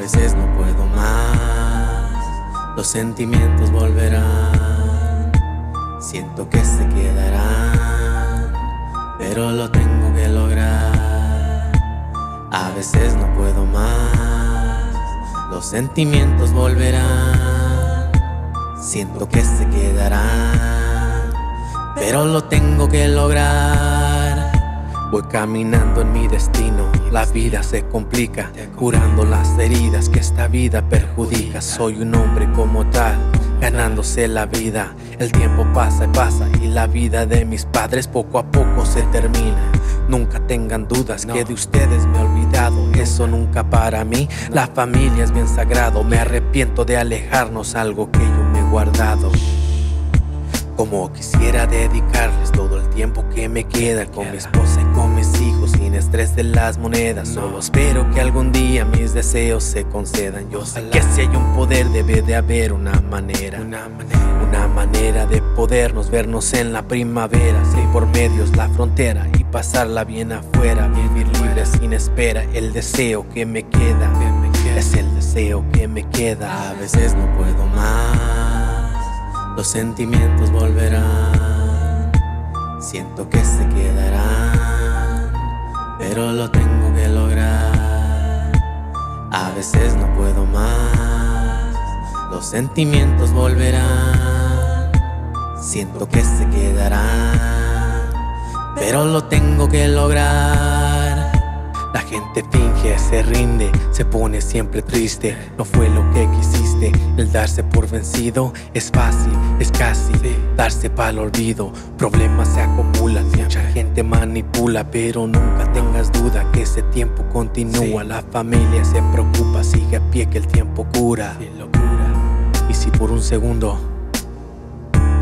veces no puedo más, los sentimientos volverán, siento que se quedarán, pero lo tengo que lograr. A veces no puedo más, los sentimientos volverán, siento que se quedarán, pero lo tengo que lograr. Voy caminando en mi destino, la vida se complica, curando las heridas que esta vida perjudica. Soy un hombre como tal, ganándose la vida. El tiempo pasa y pasa y la vida de mis padres poco a poco se termina. Nunca tengan dudas que de ustedes me he olvidado, eso nunca para mí. La familia es bien sagrado, me arrepiento de alejarnos, algo que yo me he guardado. Como quisiera el tiempo que me queda con mi esposa y con mis hijos sin estrés de las monedas. Solo espero que algún día mis deseos se concedan. Yo sé que si hay un poder debe de haber una manera. Una manera de podernos vernos en la primavera. Si por medios la frontera y pasarla bien afuera. Vivir libre sin espera. El deseo que me queda es el deseo que me queda. A veces no puedo más los sentimientos volverán, siento que se quedarán, pero lo tengo que lograr. A veces no puedo más, los sentimientos volverán, siento que se quedarán, pero lo tengo que lograr. La gente finge, se rinde, se pone siempre triste. No fue lo que quisiste. El darse por vencido es fácil, es casi darse para el olvido. Problemas se acumulan, mucha gente manipula, pero nunca tengas duda que ese tiempo continúa. La familia se preocupa, sigue a pie que el tiempo cura. Y si por un segundo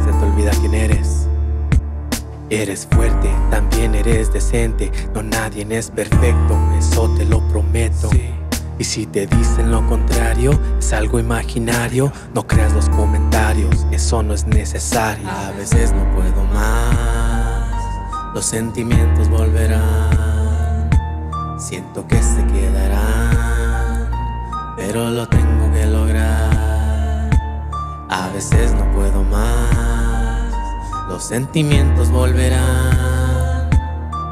se te olvida quién eres. Eres fuerte, también eres decente. No nadie es perfecto, eso te lo prometo. Y si te dicen lo contrario, es algo imaginario. No creas los comentarios, eso no es necesario. A veces no puedo más, los sentimientos volverán. Siento que se quedarán, pero lo tengo que lograr. A veces no puedo más los sentimientos volverán,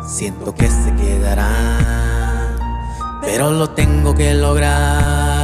siento que se quedarán, pero lo tengo que lograr.